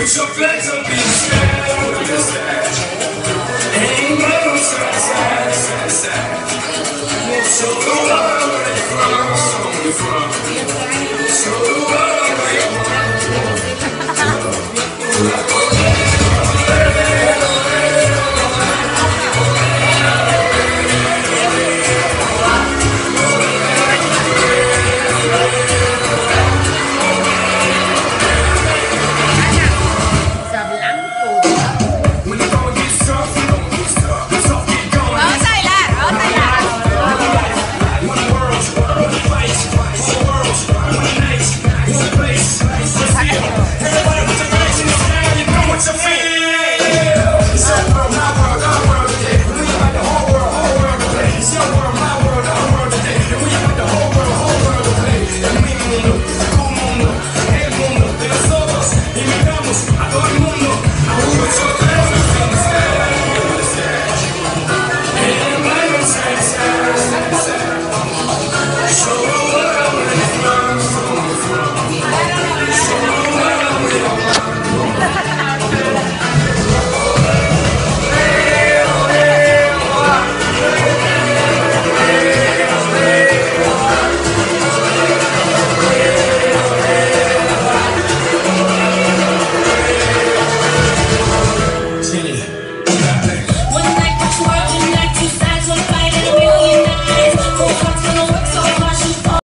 Put your flags up in the sky. Ain't no sad, sad, Show you're from. Where you from.